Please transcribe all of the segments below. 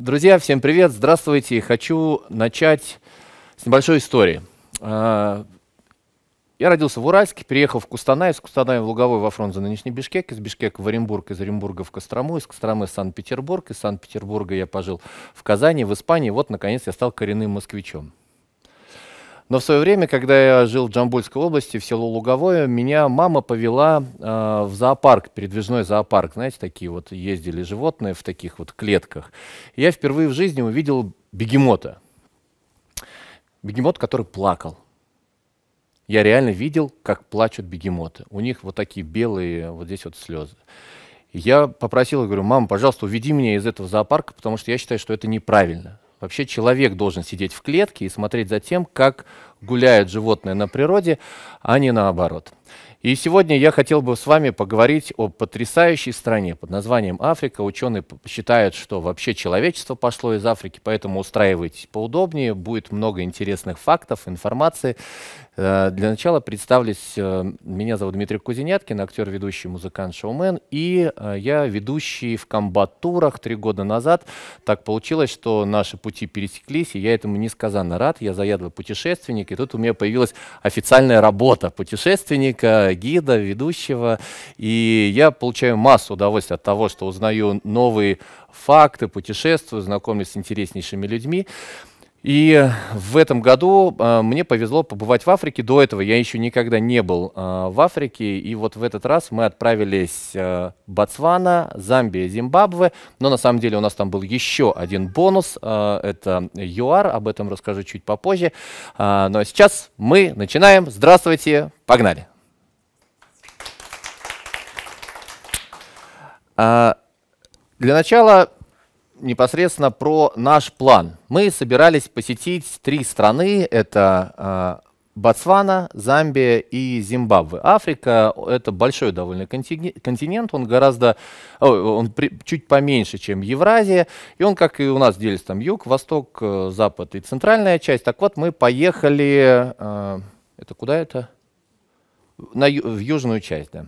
Друзья, всем привет, здравствуйте. Хочу начать с небольшой истории. А, я родился в Уральске, переехал в Кустанай, из Кустаная в Луговой во фронт за нынешний Бишкек, из Бишкека в Оренбург, из Оренбурга в Кострому, из Костромы в Санкт-Петербург, из Санкт-Петербурга я пожил в Казани, в Испании, вот, наконец, я стал коренным москвичом. Но в свое время, когда я жил в Джамбульской области, в село Луговое, меня мама повела э, в зоопарк, передвижной зоопарк. Знаете, такие вот ездили животные в таких вот клетках. И я впервые в жизни увидел бегемота. Бегемот, который плакал. Я реально видел, как плачут бегемоты. У них вот такие белые, вот здесь вот слезы. Я попросил, говорю, мама, пожалуйста, уведи меня из этого зоопарка, потому что я считаю, что это неправильно. Вообще человек должен сидеть в клетке и смотреть за тем, как гуляют животные на природе, а не наоборот. И сегодня я хотел бы с вами поговорить о потрясающей стране под названием Африка. Ученые считают, что вообще человечество пошло из Африки, поэтому устраивайтесь поудобнее, будет много интересных фактов, информации. Э, для начала представлюсь. Э, меня зовут Дмитрий Кузеняткин, актер, ведущий, музыкант, шоумен. И э, я ведущий в комбатурах три года назад. Так получилось, что наши пути пересеклись, и я этому несказанно рад. Я заядлый путешественник, и тут у меня появилась официальная работа путешественника, гида, ведущего. И я получаю массу удовольствия от того, что узнаю новые факты, путешествую, знакомлюсь с интереснейшими людьми. И в этом году э, мне повезло побывать в Африке. До этого я еще никогда не был э, в Африке. И вот в этот раз мы отправились э, Ботсвана, Замбия, Зимбабве. Но на самом деле у нас там был еще один бонус. Э, это ЮАР. Об этом расскажу чуть попозже. Э, но сейчас мы начинаем. Здравствуйте. Погнали. Э, для начала непосредственно про наш план. Мы собирались посетить три страны. Это э, Ботсвана, Замбия и Зимбабве. Африка — это большой довольно континент, он гораздо, он при, чуть поменьше, чем Евразия, и он, как и у нас, делится там юг, восток, э, запад и центральная часть. Так вот, мы поехали, э, это куда это? На, в южную часть, да.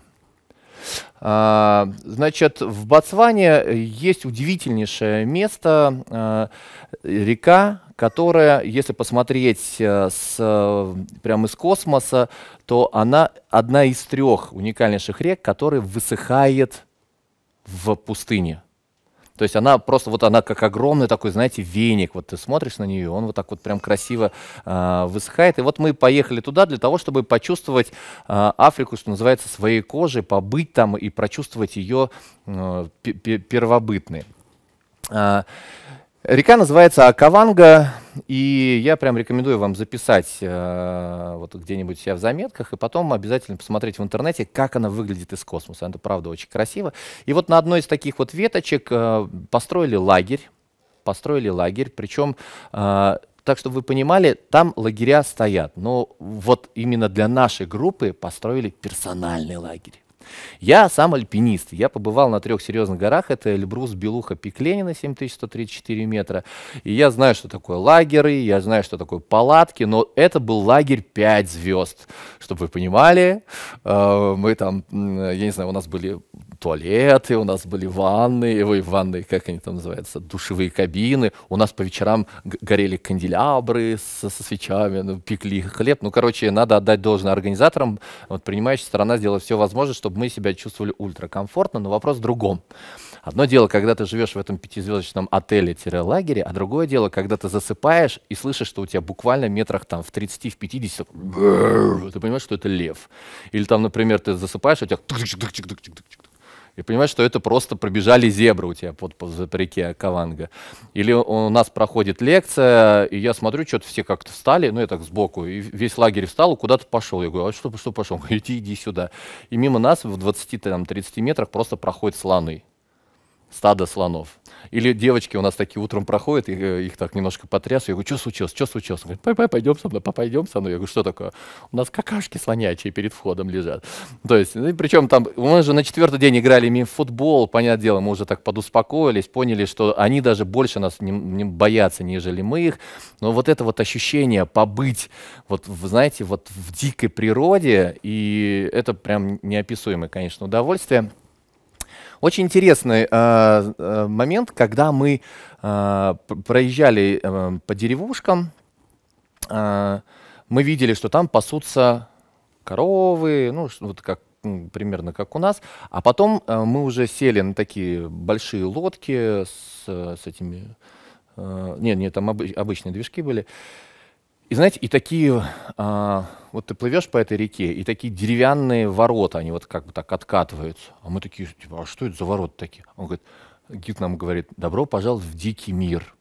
А, значит, в Ботсване есть удивительнейшее место, а, река, которая, если посмотреть э, с, прямо из космоса, то она одна из трех уникальнейших рек, которая высыхает в пустыне. То есть она просто вот она как огромный такой, знаете, веник. Вот ты смотришь на нее, он вот так вот прям красиво э, высыхает. И вот мы поехали туда для того, чтобы почувствовать э, Африку, что называется, своей кожей, побыть там и прочувствовать ее э, первобытные. Река называется Акаванга. И я прям рекомендую вам записать э, вот где-нибудь себя в заметках, и потом обязательно посмотреть в интернете, как она выглядит из космоса. Это правда очень красиво. И вот на одной из таких вот веточек э, построили лагерь, построили лагерь, причем э, так, чтобы вы понимали, там лагеря стоят, но вот именно для нашей группы построили персональный лагерь. Я сам альпинист. Я побывал на трех серьезных горах. Это Эльбрус, Белуха, Пик Ленина, 7134 метра. И я знаю, что такое лагеры, я знаю, что такое палатки, но это был лагерь 5 звезд. Чтобы вы понимали, э, мы там, я не знаю, у нас были туалеты, у нас были ванны, ой, ванны, как они там называются, душевые кабины. У нас по вечерам горели канделябры со, со свечами, ну, пекли хлеб. Ну, короче, надо отдать должное организаторам. Вот принимающая сторона сделала все возможное, чтобы мы себя чувствовали ультракомфортно, но вопрос в другом. Одно дело, когда ты живешь в этом пятизвездочном отеле-лагере, а другое дело, когда ты засыпаешь и слышишь, что у тебя буквально метрах там в 30, в 50, ты понимаешь, что это лев. Или там, например, ты засыпаешь, у тебя и понимаешь, что это просто пробежали зебры у тебя под, под реке Каванга. Или у нас проходит лекция, и я смотрю, что-то все как-то встали, ну я так сбоку, и весь лагерь встал, куда-то пошел. Я говорю, а что, что пошел? Иди, иди сюда. И мимо нас в 20-30 метрах просто проходят слоны стадо слонов. Или девочки у нас такие утром проходят, и, э, их так немножко потряс. Я говорю, что случилось, что случилось? Он говорит, пой, пойдем со мной, пойдем со мной. Я говорю, что такое? У нас какашки слонячие перед входом лежат. То есть, ну, причем там, мы же на четвертый день играли в футбол, понятное дело, мы уже так подуспокоились, поняли, что они даже больше нас не, не боятся, нежели мы их. Но вот это вот ощущение побыть, вот, знаете, вот в дикой природе, и это прям неописуемое, конечно, удовольствие. Очень интересный э, э, момент, когда мы э, проезжали э, по деревушкам, э, мы видели, что там пасутся коровы, ну, вот как примерно как у нас, а потом э, мы уже сели на такие большие лодки с, с этими, э, нет, нет, там обы обычные движки были, и знаете, и такие, а, вот ты плывешь по этой реке, и такие деревянные ворота, они вот как бы так откатываются. А мы такие, типа, а что это за ворота такие? Он говорит, гид нам говорит, добро пожаловать в дикий мир.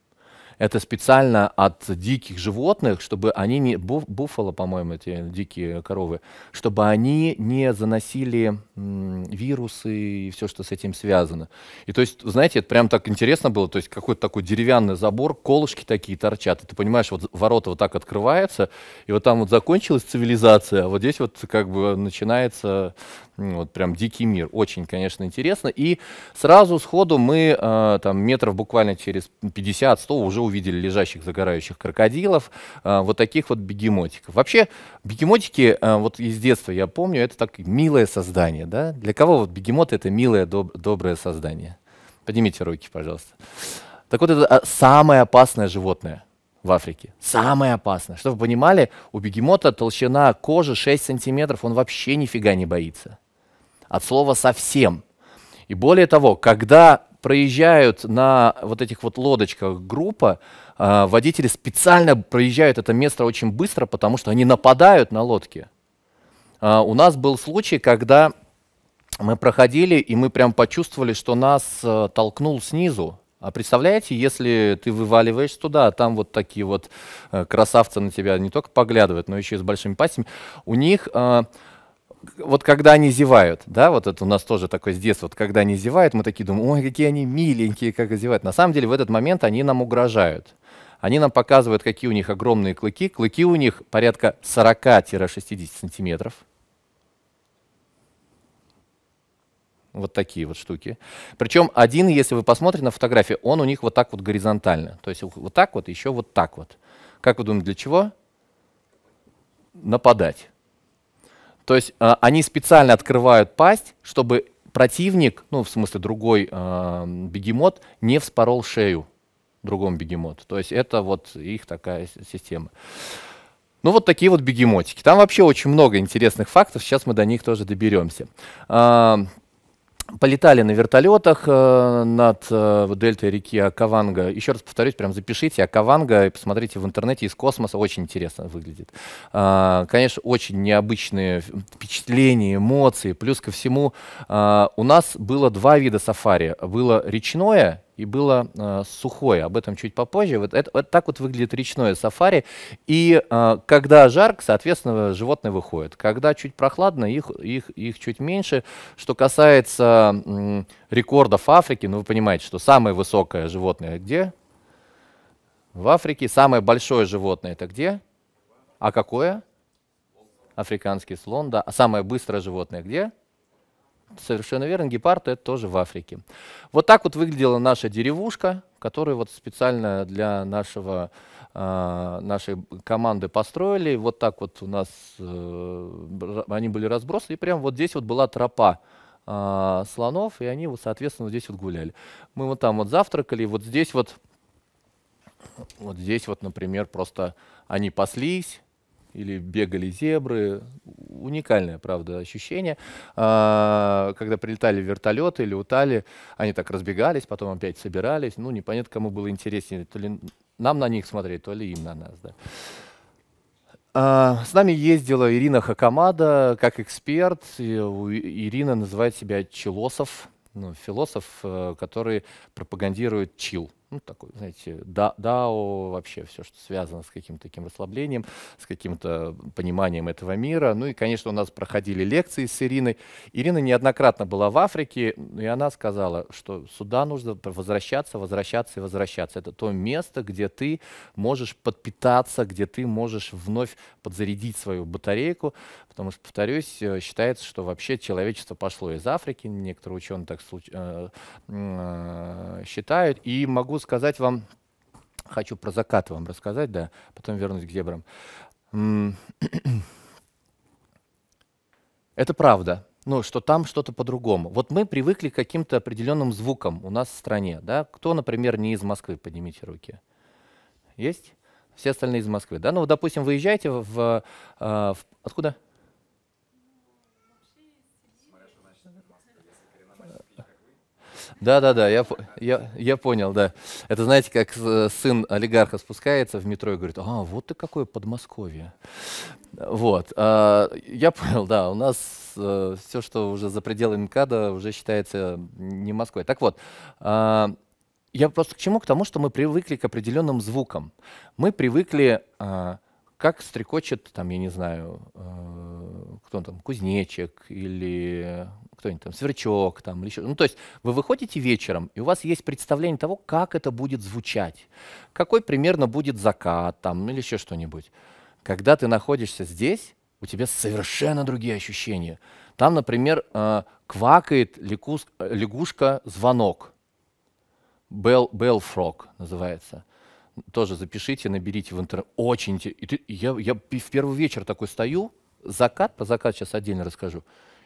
Это специально от диких животных, чтобы они не... Буффало, по-моему, эти дикие коровы, чтобы они не заносили вирусы и все, что с этим связано. И то есть, знаете, это прям так интересно было, то есть какой-то такой деревянный забор, колышки такие торчат, и ты понимаешь, вот ворота вот так открываются, и вот там вот закончилась цивилизация, а вот здесь вот как бы начинается вот прям дикий мир. Очень, конечно, интересно. И сразу сходу мы э, там метров буквально через 50-100 уже увидели лежащих загорающих крокодилов, э, вот таких вот бегемотиков. Вообще бегемотики, э, вот из детства я помню, это так милое создание. Да? Для кого вот бегемот это милое, доб доброе создание? Поднимите руки, пожалуйста. Так вот, это самое опасное животное в Африке. Самое опасное. Чтобы вы понимали, у бегемота толщина кожи 6 сантиметров, он вообще нифига не боится от слова «совсем». И более того, когда проезжают на вот этих вот лодочках группа, э, водители специально проезжают это место очень быстро, потому что они нападают на лодки. Э, у нас был случай, когда мы проходили, и мы прям почувствовали, что нас э, толкнул снизу. А представляете, если ты вываливаешь туда, а там вот такие вот э, красавцы на тебя не только поглядывают, но еще и с большими пастями, у них... Вот когда они зевают, да, вот это у нас тоже такое с детства, вот когда они зевают, мы такие думаем, ой, какие они миленькие, как зевают. На самом деле в этот момент они нам угрожают. Они нам показывают, какие у них огромные клыки. Клыки у них порядка 40-60 сантиметров. Вот такие вот штуки. Причем один, если вы посмотрите на фотографии, он у них вот так вот горизонтально. То есть вот так вот, еще вот так вот. Как вы думаете, для чего? Нападать. То есть э, они специально открывают пасть, чтобы противник, ну, в смысле другой э, бегемот, не вспорол шею другому бегемоту. То есть это вот их такая система. Ну, вот такие вот бегемотики. Там вообще очень много интересных фактов, сейчас мы до них тоже доберемся. Э, полетали на вертолетах э, над э, дельтой реки Акаванга. Еще раз повторюсь, прям запишите Акаванга и посмотрите в интернете из космоса, очень интересно выглядит. Э, конечно, очень необычные впечатления, эмоции. Плюс ко всему, э, у нас было два вида сафари. Было речное и было э, сухое. Об этом чуть попозже. Вот, это, вот так вот выглядит речное сафари. И э, когда жарко, соответственно, животные выходят. Когда чуть прохладно, их, их, их чуть меньше. Что касается э, рекордов Африки, ну вы понимаете, что самое высокое животное где? В Африке. Самое большое животное это где? А какое? Африканский слон, да. А самое быстрое животное где? Совершенно верно, гепард это тоже в Африке. Вот так вот выглядела наша деревушка, которую вот специально для нашего, э, нашей команды построили. Вот так вот у нас э, они были разбросаны, и прямо вот здесь вот была тропа э, слонов, и они, вот, соответственно, вот здесь вот гуляли. Мы вот там вот завтракали, вот здесь вот, вот здесь вот, например, просто они паслись, или бегали зебры. Уникальное, правда, ощущение. А, когда прилетали вертолеты или утали, они так разбегались, потом опять собирались. Ну, непонятно, кому было интереснее, то ли нам на них смотреть, то ли им на нас. Да. А, с нами ездила Ирина Хакамада как эксперт. Ирина называет себя Челосов, ну, философ, э, который пропагандирует чил ну, такой, знаете, да, дао, вообще все, что связано с каким-то таким расслаблением, с каким-то пониманием этого мира. Ну и, конечно, у нас проходили лекции с Ириной. Ирина неоднократно была в Африке, и она сказала, что сюда нужно возвращаться, возвращаться и возвращаться. Это то место, где ты можешь подпитаться, где ты можешь вновь подзарядить свою батарейку, потому что, повторюсь, э, считается, что вообще человечество пошло из Африки, некоторые ученые так э, э, считают, и могу сказать вам, хочу про закат вам рассказать, да, потом вернусь к зебрам. Это правда. ну, что там что-то по-другому. Вот мы привыкли к каким-то определенным звукам у нас в стране, да? Кто, например, не из Москвы, поднимите руки. Есть? Все остальные из Москвы, да? Ну, допустим, выезжаете в, в, в откуда? Да, да, да, я, я, я понял, да. Это знаете, как сын олигарха спускается в метро и говорит, а, вот ты какое Подмосковье. Вот, а, я понял, да, у нас а, все, что уже за пределами МКАДа, уже считается не Москвой. Так вот, а, я просто к чему? К тому, что мы привыкли к определенным звукам. Мы привыкли, а, как стрекочет, там, я не знаю, кто там, кузнечик или кто-нибудь там, сверчок там, или еще. Ну, то есть вы выходите вечером, и у вас есть представление того, как это будет звучать, какой примерно будет закат там, или еще что-нибудь. Когда ты находишься здесь, у тебя совершенно другие ощущения. Там, например, э, квакает лягуш, лягушка-звонок. Bell, bell frog называется. Тоже запишите, наберите в интернет. Очень интересно. Я, я в первый вечер такой стою, закат, по закат сейчас отдельно расскажу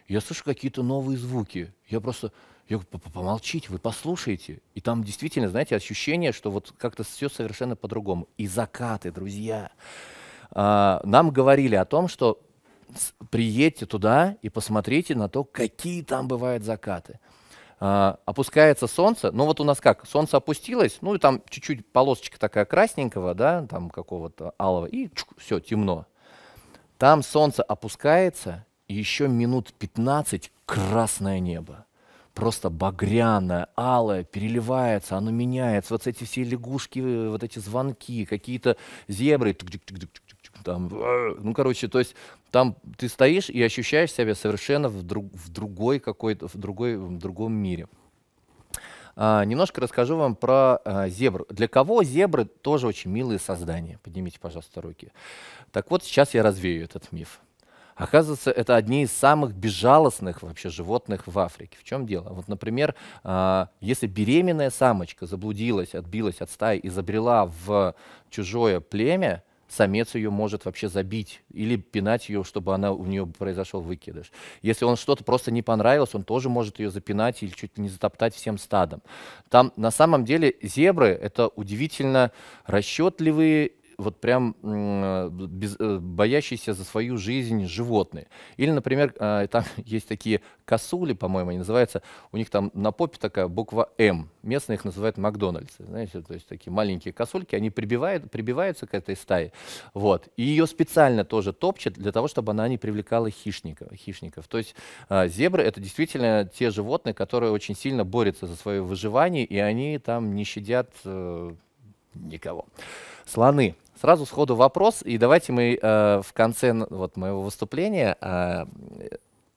я слышу какие-то новые звуки. Я просто, я говорю, помолчите, вы послушайте. И там действительно, знаете, ощущение, что вот как-то все совершенно по-другому. И закаты, друзья. А, нам говорили о том, что приедьте туда и посмотрите на то, какие там бывают закаты. А, опускается солнце, ну вот у нас как, солнце опустилось, ну и там чуть-чуть полосочка такая красненького, да, там какого-то алого, и все, темно. Там солнце опускается, еще минут 15 красное небо. Просто багряное, алое, переливается, оно меняется. Вот эти все лягушки, вот эти звонки, какие-то зебры, там, ну, короче, то есть там ты стоишь и ощущаешь себя совершенно в, друг, в другой какой-то, в, другой, в другом мире. А, немножко расскажу вам про а, зебр. Для кого зебры тоже очень милые создания? Поднимите, пожалуйста, руки. Так вот, сейчас я развею этот миф. Оказывается, это одни из самых безжалостных вообще животных в Африке. В чем дело? Вот, например, э, если беременная самочка заблудилась, отбилась от стаи и забрела в чужое племя, самец ее может вообще забить или пинать ее, чтобы она, у нее произошел выкидыш. Если он что-то просто не понравилось, он тоже может ее запинать или чуть ли не затоптать всем стадом. Там на самом деле зебры — это удивительно расчетливые вот прям без, э, боящиеся за свою жизнь животные. Или, например, э, там есть такие косули, по-моему, они называются, у них там на попе такая буква М. Местные их называют Макдональдсы. Знаете, то есть такие маленькие косульки, они прибивают, прибиваются к этой стае. Вот. И ее специально тоже топчат для того, чтобы она не привлекала хищников. хищников. То есть э, зебры — это действительно те животные, которые очень сильно борются за свое выживание, и они там не щадят никого. Слоны. Сразу сходу вопрос, и давайте мы э, в конце вот, моего выступления э,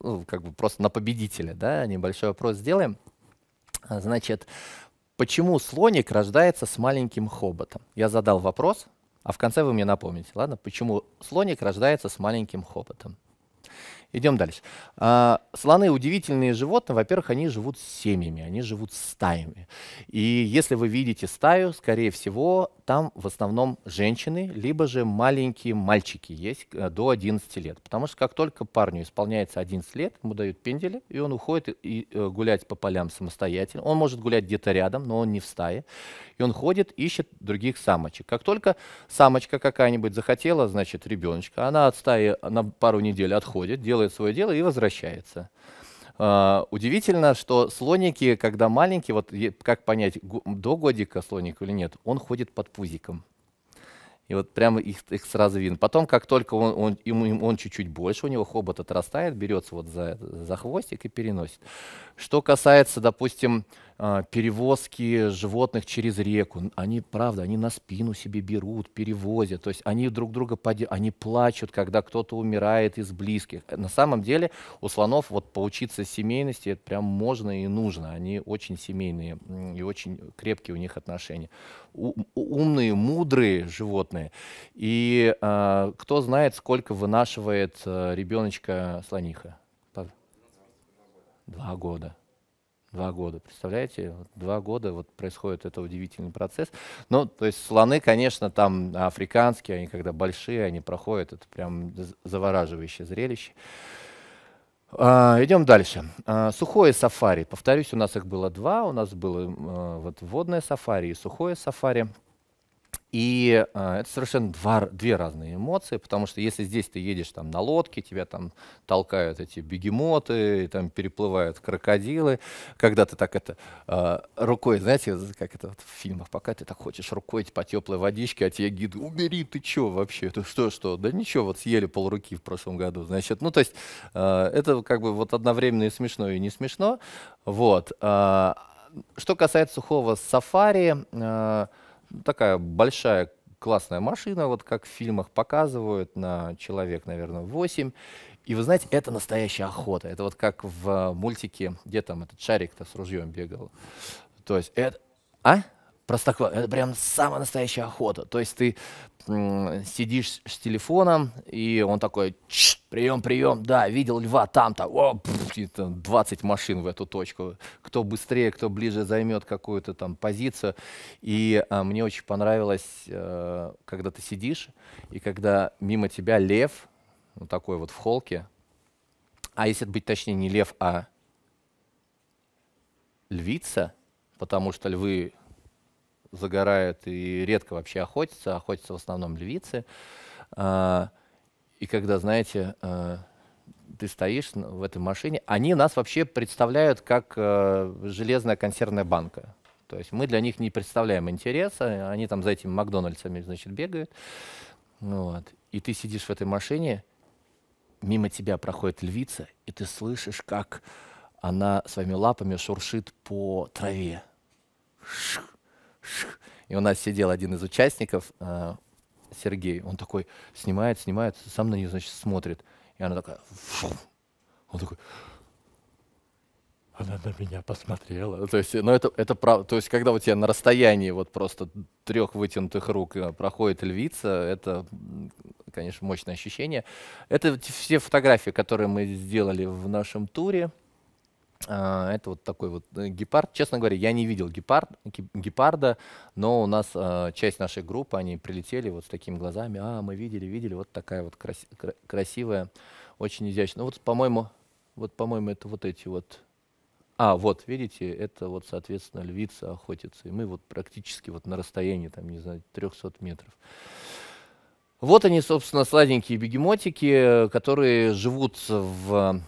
ну, как бы просто на победителя да, небольшой вопрос сделаем. Значит, почему слоник рождается с маленьким хоботом? Я задал вопрос, а в конце вы мне напомните, ладно? Почему слоник рождается с маленьким хоботом? Идем дальше. А, слоны удивительные животные. Во-первых, они живут семьями, они живут стаями. И если вы видите стаю, скорее всего, там в основном женщины, либо же маленькие мальчики есть э, до 11 лет. Потому что как только парню исполняется 11 лет, ему дают пендели, и он уходит и, э, гулять по полям самостоятельно. Он может гулять где-то рядом, но он не в стае. И он ходит, ищет других самочек. Как только самочка какая-нибудь захотела, значит, ребеночка, она от стаи на пару недель отходит, делает свое дело и возвращается. Uh, удивительно, что слоники, когда маленькие, вот как понять, до годика слоник или нет, он ходит под пузиком. И вот прямо их, их сразу видно. Потом, как только он, он, ему, он чуть-чуть больше, у него хобот отрастает, берется вот за, за хвостик и переносит. Что касается, допустим, а, перевозки животных через реку. Они, правда, они на спину себе берут, перевозят. То есть они друг друга поди... они плачут, когда кто-то умирает из близких. На самом деле у слонов вот поучиться семейности это прям можно и нужно. Они очень семейные и очень крепкие у них отношения. У, умные, мудрые животные. И э, кто знает, сколько вынашивает э, ребеночка слониха? Два года. Два года, представляете? Два года вот происходит этот удивительный процесс. Ну, то есть слоны, конечно, там африканские, они когда большие, они проходят, это прям завораживающее зрелище. А, идем дальше. А, сухое сафари. Повторюсь, у нас их было два. У нас было а, вот водное сафари и сухое сафари. И э, это совершенно два, две разные эмоции, потому что если здесь ты едешь там на лодке, тебя там толкают эти бегемоты, там переплывают крокодилы, когда ты так это э, рукой, знаете, как это вот в фильмах, пока ты так хочешь рукой по теплой водичке, а тебе гид, убери, ты чё вообще, это что, что? Да ничего, вот съели полруки в прошлом году, значит, ну то есть э, это как бы вот одновременно и смешно, и не смешно, вот. Э, что касается сухого сафари, э, такая большая классная машина, вот как в фильмах показывают, на человек, наверное, 8. И вы знаете, это настоящая охота. Это вот как в мультике, где там этот шарик-то с ружьем бегал. То есть это... А? Простоквашино. Это прям самая настоящая охота. То есть ты сидишь с телефоном, и он такой, прием, прием, да, видел льва там-то, о, пфф, 20 машин в эту точку. Кто быстрее, кто ближе займет какую-то там позицию. И а, мне очень понравилось, а, когда ты сидишь, и когда мимо тебя лев, ну, такой вот в холке, а если быть точнее, не лев, а львица, потому что львы загорают и редко вообще охотятся, охотятся в основном львицы. А, и когда, знаете, а, ты стоишь в этой машине, они нас вообще представляют как а, железная консервная банка. То есть мы для них не представляем интереса, они там за этими Макдональдсами, значит, бегают. Ну вот. И ты сидишь в этой машине, мимо тебя проходит львица, и ты слышишь, как она своими лапами шуршит по траве. Шух, и у нас сидел один из участников, э, Сергей, он такой снимает, снимает, сам на нее, значит, смотрит. И она такая, он такой, она на меня посмотрела. То есть, ну это, это правда. То есть, когда у тебя на расстоянии вот просто трех вытянутых рук э, проходит львица, это, конечно, мощное ощущение. Это все фотографии, которые мы сделали в нашем туре. А, это вот такой вот э, гепард. Честно говоря, я не видел гепард, гепарда, но у нас а, часть нашей группы, они прилетели вот с такими глазами. А, мы видели, видели. Вот такая вот краси красивая, очень изящная. Ну, вот, по-моему, вот, по-моему, это вот эти вот... А, вот, видите, это вот, соответственно, львица охотится. И мы вот практически вот на расстоянии, там, не знаю, 300 метров. Вот они, собственно, сладенькие бегемотики, которые живут в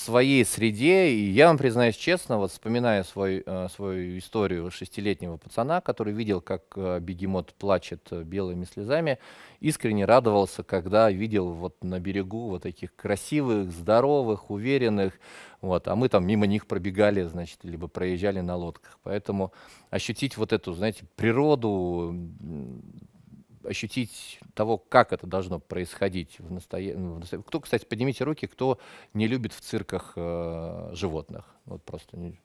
своей среде, и я вам признаюсь честно, вот вспоминая свой, э, свою историю шестилетнего пацана, который видел, как э, бегемот плачет э, белыми слезами, искренне радовался, когда видел вот на берегу вот таких красивых, здоровых, уверенных, вот, а мы там мимо них пробегали, значит, либо проезжали на лодках. Поэтому ощутить вот эту, знаете, природу, ощутить того, как это должно происходить в настоящем. Кто, кстати, поднимите руки, кто не любит в цирках э, животных. Вот просто не...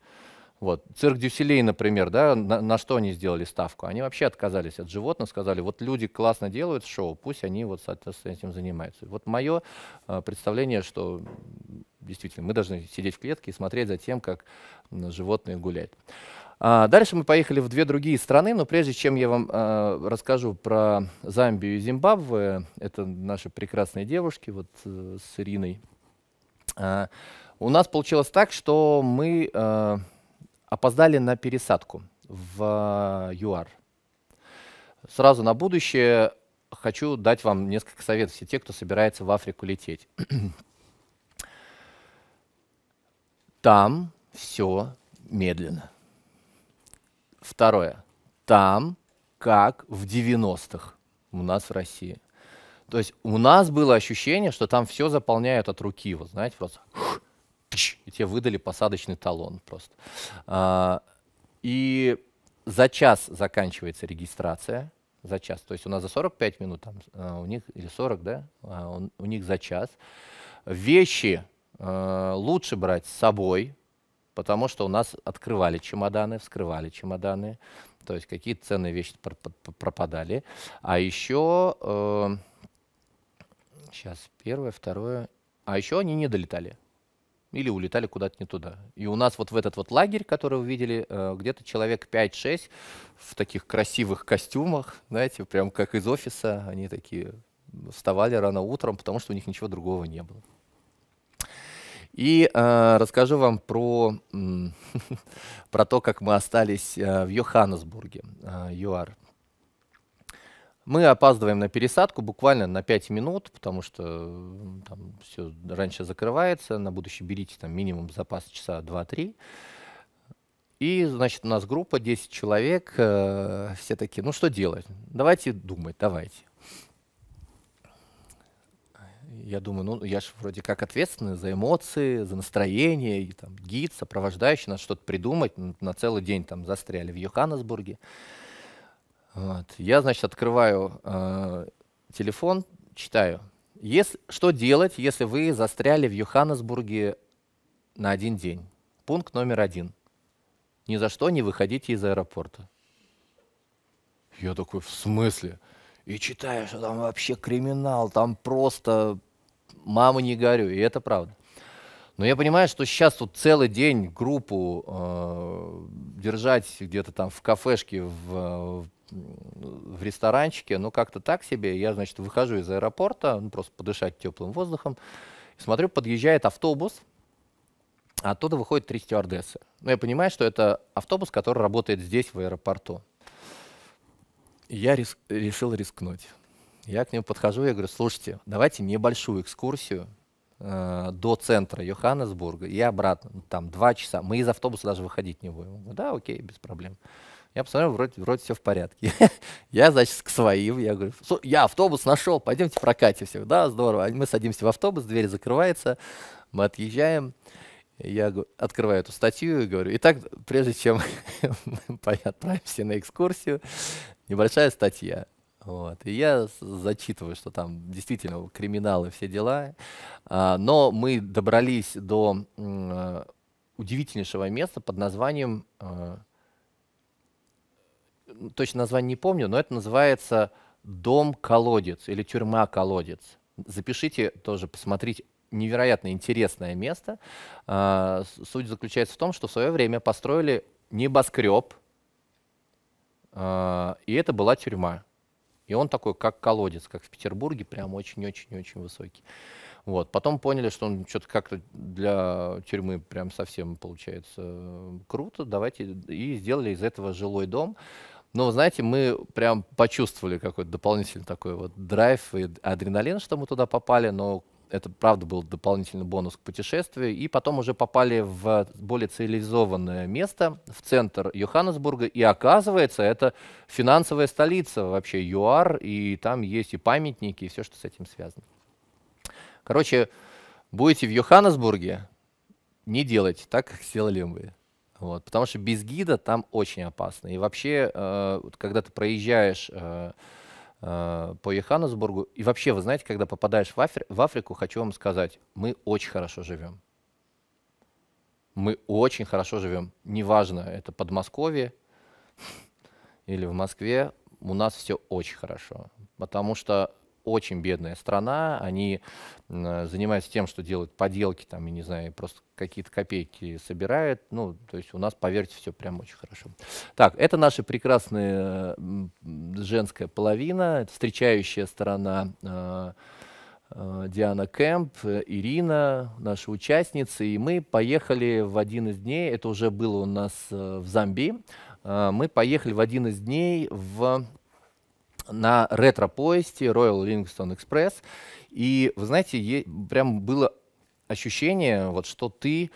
Вот. Цирк дю Солей, например, да, на, на что они сделали ставку? Они вообще отказались от животных, сказали, вот люди классно делают шоу, пусть они вот, соответственно, этим занимаются. Вот мое э, представление, что действительно мы должны сидеть в клетке и смотреть за тем, как животные гуляют. А, дальше мы поехали в две другие страны, но прежде чем я вам а, расскажу про Замбию и Зимбабве, это наши прекрасные девушки вот э, с Ириной, а, у нас получилось так, что мы а, опоздали на пересадку в ЮАР. Сразу на будущее хочу дать вам несколько советов, все те, кто собирается в Африку лететь. Там все медленно. Второе. Там, как в 90-х у нас в России. То есть у нас было ощущение, что там все заполняют от руки. Вот знаете, просто и тебе выдали посадочный талон просто. А, и за час заканчивается регистрация. За час. То есть у нас за 45 минут, там, а, у них, или 40, да, а, у, них за час. Вещи лучше брать с собой, потому что у нас открывали чемоданы, вскрывали чемоданы, то есть какие-то ценные вещи пропадали. А еще, э, сейчас первое, второе, а еще они не долетали или улетали куда-то не туда. И у нас вот в этот вот лагерь, который вы видели, э, где-то человек 5-6 в таких красивых костюмах, знаете, прям как из офиса, они такие вставали рано утром, потому что у них ничего другого не было. И э, расскажу вам про, про то, как мы остались э, в Йоханнесбурге, э, ЮАР. Мы опаздываем на пересадку буквально на 5 минут, потому что там все раньше закрывается. На будущее берите там минимум запас часа 2-3. И, значит, у нас группа 10 человек, э, все такие, ну что делать? Давайте думать, давайте. Я думаю, ну я же вроде как ответственный за эмоции, за настроение, и там гид, сопровождающий, надо что-то придумать. На целый день там застряли в Йоханнесбурге. Вот. Я, значит, открываю э, телефон, читаю. Если, что делать, если вы застряли в Йоханнесбурге на один день? Пункт номер один. Ни за что не выходите из аэропорта. Я такой, в смысле? И читаю, что там вообще криминал, там просто маму не горю, и это правда. Но я понимаю, что сейчас тут целый день группу э, держать где-то там в кафешке, в, в ресторанчике, ну как-то так себе. Я, значит, выхожу из аэропорта, ну, просто подышать теплым воздухом. Смотрю, подъезжает автобус, а оттуда выходит три стюардессы. Ну, я понимаю, что это автобус, который работает здесь, в аэропорту. Я рис решил рискнуть. Я к нему подхожу и говорю, слушайте, давайте небольшую экскурсию э, до центра Йоханнесбурга и обратно, ну, там два часа. Мы из автобуса даже выходить не будем. Говорю, да, окей, без проблем. Я посмотрел, вроде, вроде все в порядке. я, значит, к своим, я говорю, я автобус нашел, пойдемте прокатимся. Да, здорово. Мы садимся в автобус, дверь закрывается, мы отъезжаем. Я открываю эту статью и говорю, итак, прежде чем мы отправимся на экскурсию, небольшая статья. Вот. И я зачитываю, что там действительно криминал и все дела. А, но мы добрались до а, удивительнейшего места под названием, а, точно название не помню, но это называется «Дом-колодец» или «Тюрьма-колодец». Запишите тоже, посмотрите, невероятно интересное место. А, суть заключается в том, что в свое время построили небоскреб, а, и это была тюрьма. И он такой, как колодец, как в Петербурге, прям очень-очень-очень высокий. Вот. Потом поняли, что он что-то как-то для тюрьмы прям совсем получается круто. Давайте и сделали из этого жилой дом. Но, знаете, мы прям почувствовали какой-то дополнительный такой вот драйв и адреналин, что мы туда попали, но это, правда, был дополнительный бонус к путешествию. И потом уже попали в более цивилизованное место, в центр Йоханнесбурга. И оказывается, это финансовая столица вообще ЮАР. И там есть и памятники, и все, что с этим связано. Короче, будете в Йоханнесбурге, не делайте так, как сделали мы. Вот, потому что без гида там очень опасно. И вообще, э, когда ты проезжаешь... Э, Э, по Йоханнесбургу. И вообще, вы знаете, когда попадаешь в, Афри в Африку, хочу вам сказать, мы очень хорошо живем. Мы очень хорошо живем. Неважно, это Подмосковье или в Москве, у нас все очень хорошо. Потому что очень бедная страна, они э, занимаются тем, что делают поделки, там, я не знаю, просто какие-то копейки собирают. Ну, то есть у нас, поверьте, все прям очень хорошо. Так, это наша прекрасная женская половина, встречающая сторона э, э, Диана Кэмп, Ирина, наши участницы, и мы поехали в один из дней, это уже было у нас в Замбии, мы поехали в один из дней в на ретро-поезде Royal Livingston Express. И, вы знаете, прям было ощущение, вот, что ты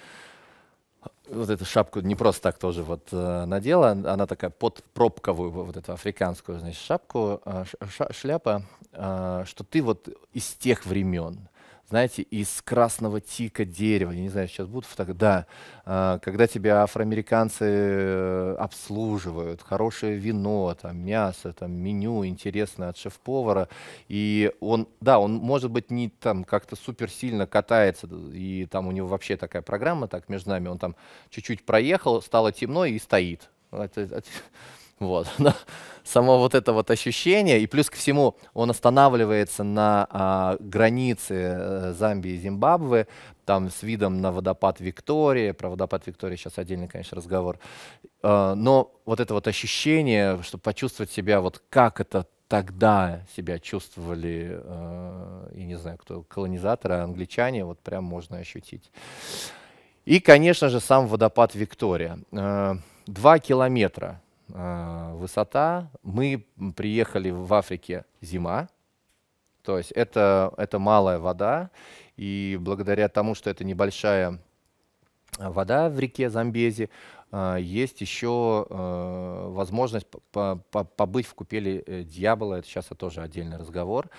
вот эту шапку не просто так тоже вот э, надела, она такая под пробковую вот эту африканскую, значит, шапку, э, шляпа, э, что ты вот из тех времен знаете, из красного тика дерева, я не знаю, сейчас будут фотографии, да, а, когда тебя афроамериканцы э, обслуживают, хорошее вино, там, мясо, там, меню интересное от шеф-повара, и он, да, он, может быть, не там как-то супер сильно катается, и там у него вообще такая программа, так, между нами, он там чуть-чуть проехал, стало темно и стоит. Это, это, вот. Само вот это вот ощущение, и плюс ко всему он останавливается на а, границе э, Замбии и Зимбабве, там с видом на водопад Виктория, про водопад Виктории сейчас отдельный, конечно, разговор. А, но вот это вот ощущение, чтобы почувствовать себя, вот как это тогда себя чувствовали, э, я не знаю, кто, колонизаторы, англичане, вот прям можно ощутить. И, конечно же, сам водопад Виктория. Э, два километра э, высота. Мы приехали в Африке зима, то есть это, это малая вода, и благодаря тому, что это небольшая вода в реке Замбези, э, есть еще э, возможность побыть в купели э, дьявола, это сейчас это тоже отдельный разговор.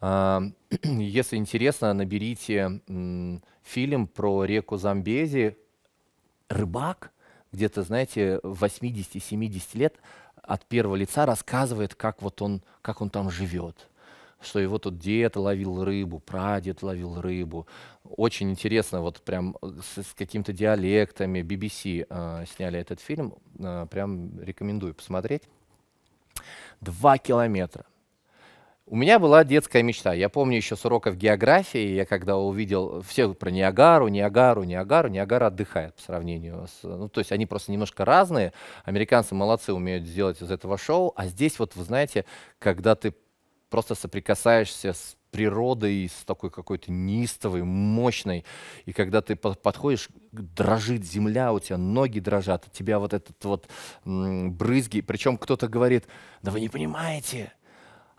Э, если интересно, наберите фильм про реку Замбези. «Рыбак», где-то, знаете, 80-70 лет от первого лица рассказывает, как вот он, как он там живет что его тут дед ловил рыбу, прадед ловил рыбу. Очень интересно, вот прям с, с какими-то диалектами. BBC э, сняли этот фильм, э, прям рекомендую посмотреть. Два километра. У меня была детская мечта. Я помню еще с уроков географии, я когда увидел все про Ниагару, Ниагару, Ниагару, Ниагара отдыхает по сравнению с... Ну, то есть они просто немножко разные. Американцы молодцы, умеют сделать из этого шоу. А здесь вот, вы знаете, когда ты просто соприкасаешься с природой, с такой какой-то неистовой, мощной. И когда ты подходишь, дрожит земля, у тебя ноги дрожат, у тебя вот этот вот брызги. Причем кто-то говорит, да вы не понимаете,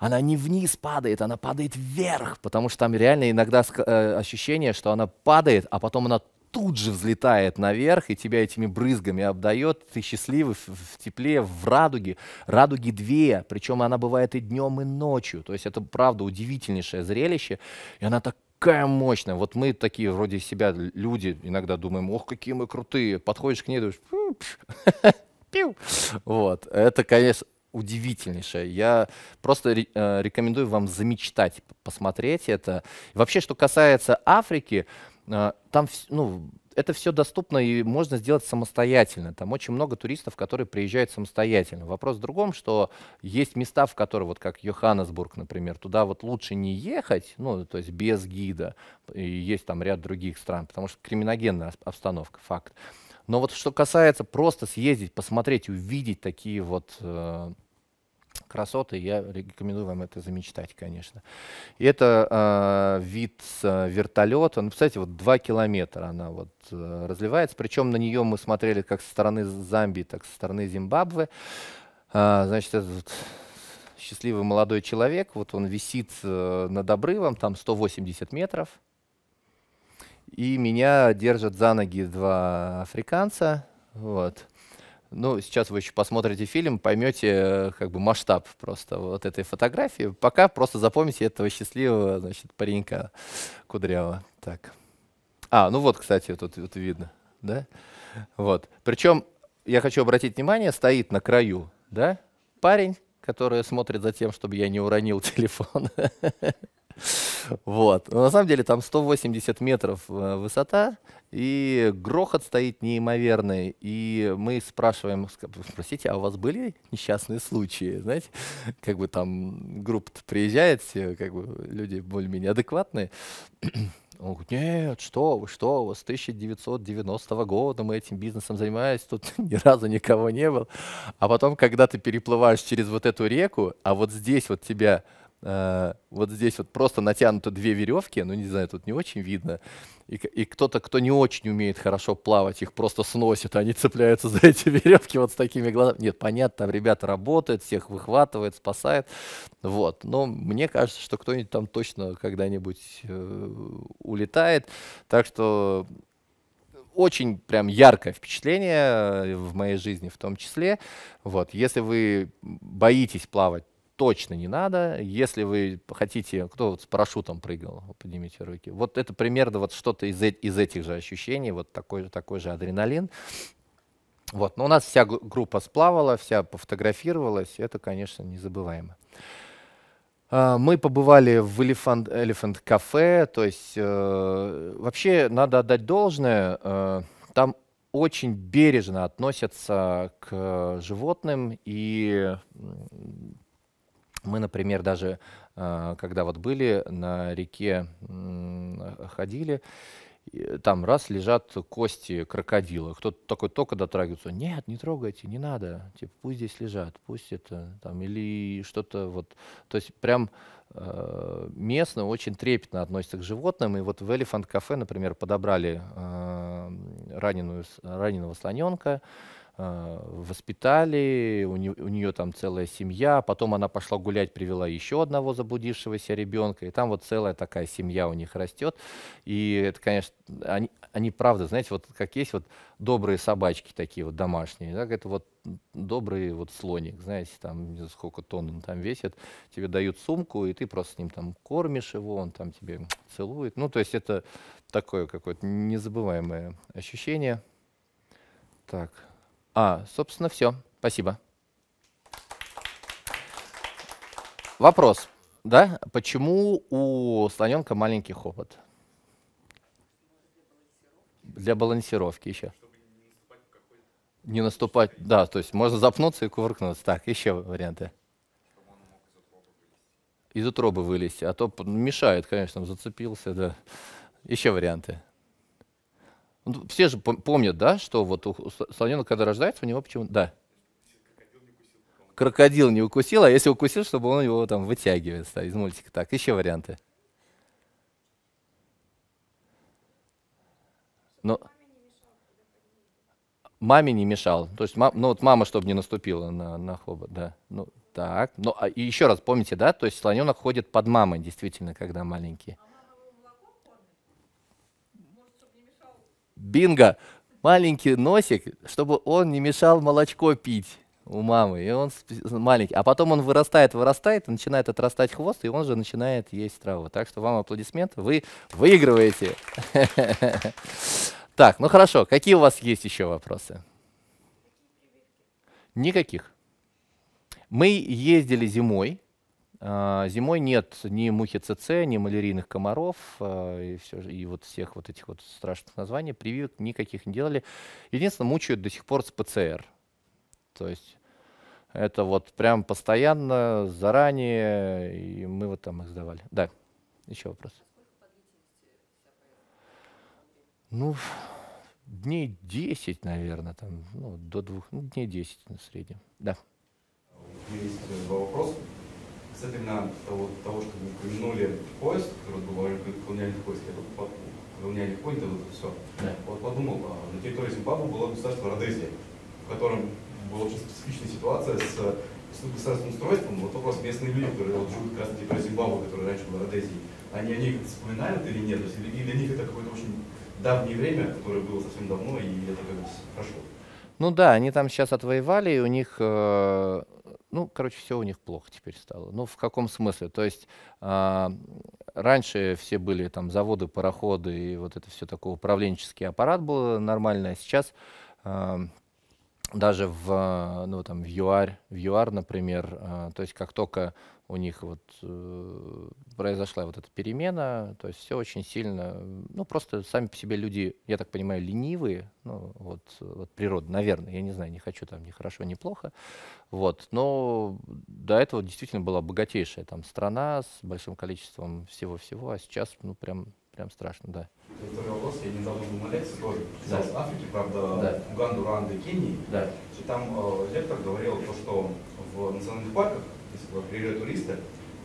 она не вниз падает, она падает вверх, потому что там реально иногда э, ощущение, что она падает, а потом она тут же взлетает наверх и тебя этими брызгами обдает. Ты счастливый в, тепле, в радуге. Радуги две, причем она бывает и днем, и ночью. То есть это правда удивительнейшее зрелище. И она такая мощная. Вот мы такие вроде себя люди иногда думаем, ох, какие мы крутые. Подходишь к ней, думаешь, вот. Это, конечно, удивительнейшее. Я просто э, рекомендую вам замечтать, посмотреть это. Вообще, что касается Африки, а, там ну, это все доступно и можно сделать самостоятельно. Там очень много туристов, которые приезжают самостоятельно. Вопрос в другом, что есть места, в которые, вот как Йоханнесбург, например, туда вот лучше не ехать, ну, то есть без гида, и есть там ряд других стран, потому что криминогенная обстановка, факт. Но вот что касается просто съездить, посмотреть, увидеть такие вот э, красоты, я рекомендую вам это замечтать, конечно. И это э, вид с вертолета, ну, представляете, вот 2 километра она вот э, разливается, причем на нее мы смотрели как со стороны Замбии, так со стороны Зимбабве. Э, значит, этот счастливый молодой человек, вот он висит э, над обрывом, там 180 метров, и меня держат за ноги два африканца, вот. Ну, сейчас вы еще посмотрите фильм, поймете э, как бы масштаб просто вот этой фотографии. Пока просто запомните этого счастливого, значит, паренька кудрявого. Так. А, ну вот, кстати, тут вот видно, да? Вот. Причем я хочу обратить внимание, стоит на краю, да, парень, который смотрит за тем, чтобы я не уронил телефон. Вот. Но на самом деле там 180 метров э, высота, и грохот стоит неимоверный. И мы спрашиваем, спросите, а у вас были несчастные случаи? Знаете, как бы там группа приезжает, все как бы люди более-менее адекватные. Он говорит, нет, что вы, что вы, с 1990 года мы этим бизнесом занимаемся, тут ни разу никого не было. А потом, когда ты переплываешь через вот эту реку, а вот здесь вот тебя Uh, вот здесь вот просто натянуты две веревки, ну не знаю, тут не очень видно, и, и кто-то, кто не очень умеет хорошо плавать, их просто сносит, они цепляются за эти веревки вот с такими глазами. Нет, понятно, там ребята работают, всех выхватывают, спасают, вот. Но мне кажется, что кто-нибудь там точно когда-нибудь э, улетает, так что очень прям яркое впечатление в моей жизни в том числе. Вот, если вы боитесь плавать, точно не надо. Если вы хотите, кто вот с парашютом прыгал, поднимите руки. Вот это примерно вот что-то из, из этих же ощущений, вот такой, такой же адреналин. Вот. Но у нас вся группа сплавала, вся пофотографировалась, это, конечно, незабываемо. А, мы побывали в Elephant, Elephant Cafe, то есть э, вообще надо отдать должное, э, там очень бережно относятся к животным и мы, например, даже а, когда вот были на реке, ходили, там раз лежат кости крокодила. Кто-то такой только дотрагивается. Нет, не трогайте, не надо. Типа, пусть здесь лежат, пусть это там или что-то вот. То есть прям э, местно очень трепетно относятся к животным. И вот в Elephant кафе, например, подобрали э, раненую, раненого слоненка, воспитали, у, не, у нее там целая семья, потом она пошла гулять, привела еще одного заблудившегося ребенка, и там вот целая такая семья у них растет. И это, конечно, они, они правда, знаете, вот как есть вот добрые собачки такие вот домашние, так это вот добрый вот слоник, знаете, там сколько тонн он там весит, тебе дают сумку, и ты просто с ним там кормишь его, он там тебе целует. Ну, то есть это такое какое-то незабываемое ощущение. Так, а, собственно, все. Спасибо. Вопрос, да? Почему у слоненка маленький хобот? Для балансировки еще. Не наступать, да, то есть можно запнуться и кувыркнуться. Так, еще варианты. Из утробы вылезти, а то мешает, конечно, зацепился, да. Еще варианты. Ну, все же помнят, да, что вот у слоненка, когда рождается, у него почему Да. Крокодил не укусил, а если укусил, чтобы он его там вытягивает из мультика. Так, еще варианты. Но маме не мешал. То есть, ну вот мама, чтобы не наступила на, на хобот, да. Ну, так. Ну, а, еще раз помните, да, то есть слоненок ходит под мамой, действительно, когда маленький. Бинго! Маленький носик, чтобы он не мешал молочко пить у мамы. И он маленький. А потом он вырастает, вырастает, начинает отрастать хвост, и он же начинает есть траву. Так что вам аплодисменты, вы выигрываете. Так, ну хорошо. Какие у вас есть еще вопросы? Никаких. Мы ездили зимой зимой нет ни мухи ЦЦ, ни малярийных комаров а, и, все, и вот всех вот этих вот страшных названий. Прививок никаких не делали. Единственное, мучают до сих пор с ПЦР. То есть это вот прям постоянно, заранее, и мы вот там их сдавали. Да, еще вопрос. Ну, дней 10, наверное, там, ну, до двух, ну, дней 10 на среднем. Да. Есть два вопроса касательно того, того, что вы упомянули поиск, который был колониальный поиск, я колониальный вот это все. Да. Вот подумал, а, на территории Зимбабве было государство Родезия, в котором была очень специфичная ситуация с, с государственным устройством. Вот вопрос местные люди, которые вот живут как раз на территории Зимбабве, которая раньше была Родезией, они о них вспоминают или нет? То есть, или для них это какое-то очень давнее время, которое было совсем давно, и это как бы прошло. Ну да, они там сейчас отвоевали, и у них э, ну, короче, все у них плохо теперь стало. Ну, в каком смысле? То есть э, раньше все были там заводы, пароходы, и вот это все такой управленческий аппарат был нормальный, а сейчас э, даже в, ну, там, в ЮАР, в ЮАР, например, э, то есть как только у них вот э, произошла вот эта перемена, то есть все очень сильно, ну просто сами по себе люди, я так понимаю, ленивые, ну вот, вот природа, наверное, я не знаю, не хочу там ни хорошо, ни плохо, вот, но до этого действительно была богатейшая там страна с большим количеством всего-всего, а сейчас, ну прям, прям страшно, да. Второй вопрос, я недавно был на лекции тоже, да. с Африки, правда, да. Уганду, Руанды, Кении, да. и там э, лектор говорил то, что в национальных парках если приезжают туристы,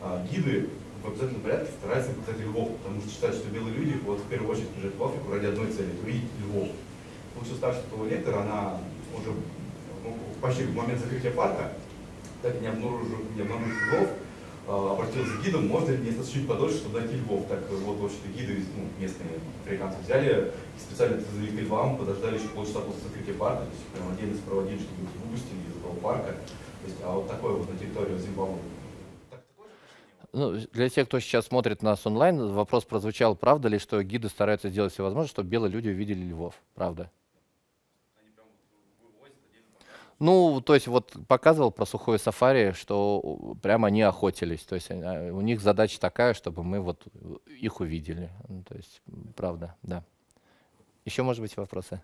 а, гиды в обязательном порядке стараются показать львов, потому что считают, что белые люди вот в первую очередь приезжают в Африку ради одной цели – увидеть львов. Лучше старшая этого лектора, она уже ну, почти в момент закрытия парка, так не обнаружив, не обнаружив львов, обратилась к гидам, можно ли мне чуть подольше, чтобы найти львов. Так вот, вообще гиды ну, местные африканцы взяли и специально завели к львам, подождали еще полчаса после закрытия парка, то есть прям отдельно сопроводили, чтобы их выпустили из этого парка есть, а вот такое вот на территории Зимбабве. Ну, для тех, кто сейчас смотрит нас онлайн, вопрос прозвучал, правда ли, что гиды стараются сделать все возможное, чтобы белые люди увидели львов? Правда? Ну, то есть вот показывал про сухое сафари, что прямо они охотились. То есть а, у них задача такая, чтобы мы вот их увидели. Ну, то есть, правда, да. Еще, может быть, вопросы?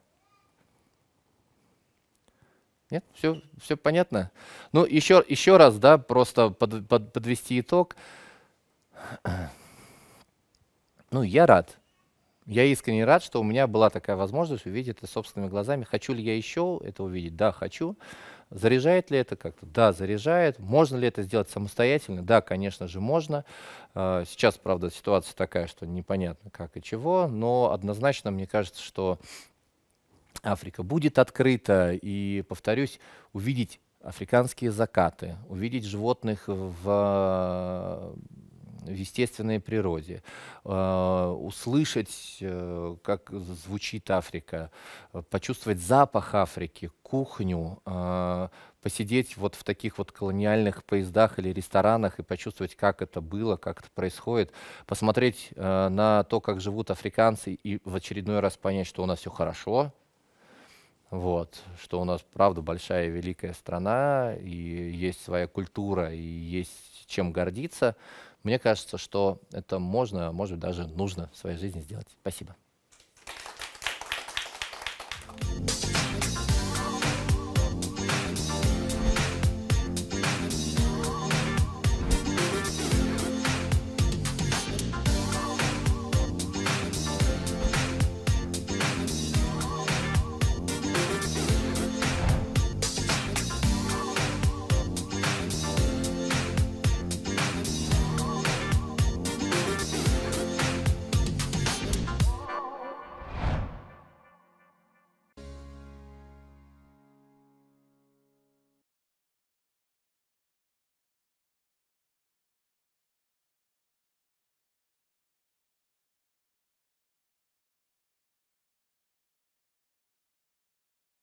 Нет? Все, все понятно? Ну, еще, еще раз, да, просто под, под, подвести итог. Ну, я рад. Я искренне рад, что у меня была такая возможность увидеть это собственными глазами. Хочу ли я еще это увидеть? Да, хочу. Заряжает ли это как-то? Да, заряжает. Можно ли это сделать самостоятельно? Да, конечно же, можно. А, сейчас, правда, ситуация такая, что непонятно как и чего, но однозначно мне кажется, что Африка будет открыта, и, повторюсь, увидеть африканские закаты, увидеть животных в в естественной природе, э, услышать, э, как звучит Африка, почувствовать запах Африки, кухню, э, посидеть вот в таких вот колониальных поездах или ресторанах и почувствовать, как это было, как это происходит, посмотреть на то, как живут африканцы и в очередной раз понять, что у нас все хорошо, вот, что у нас, правда, большая и великая страна, и есть своя культура, и есть чем гордиться. Мне кажется, что это можно, может даже нужно в своей жизни сделать. Спасибо.